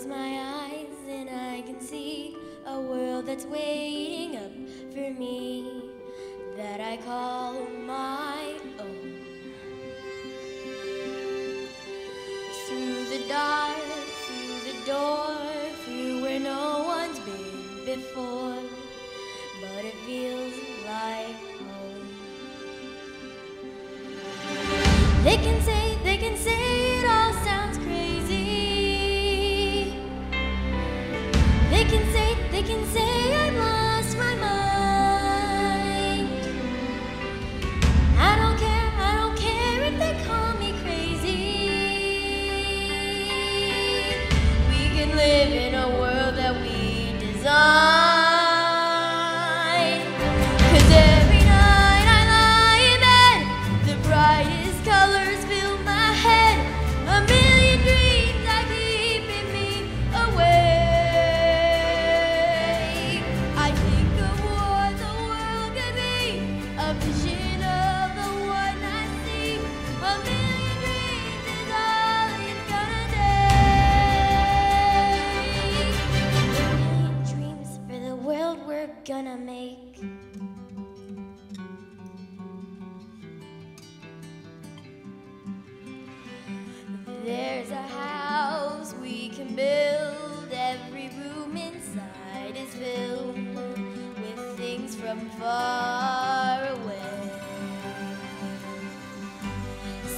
close my eyes and I can see a world that's waiting up for me that I call my own. Through the dark, through the door, through where no one's been before.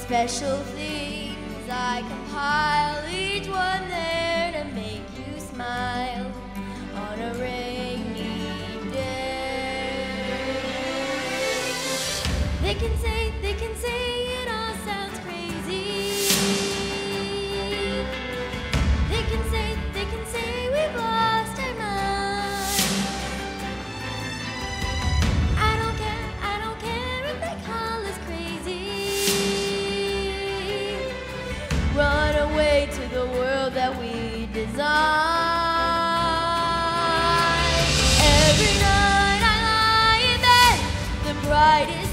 special things I compile, each one there to make you smile on a rainy day. They can say to the world that we design. Every night I lie in bed, the brightest.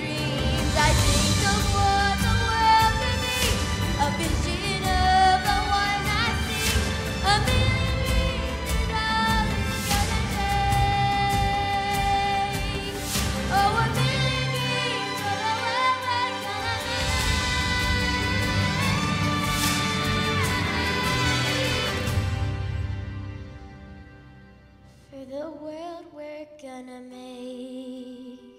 the world we're gonna make.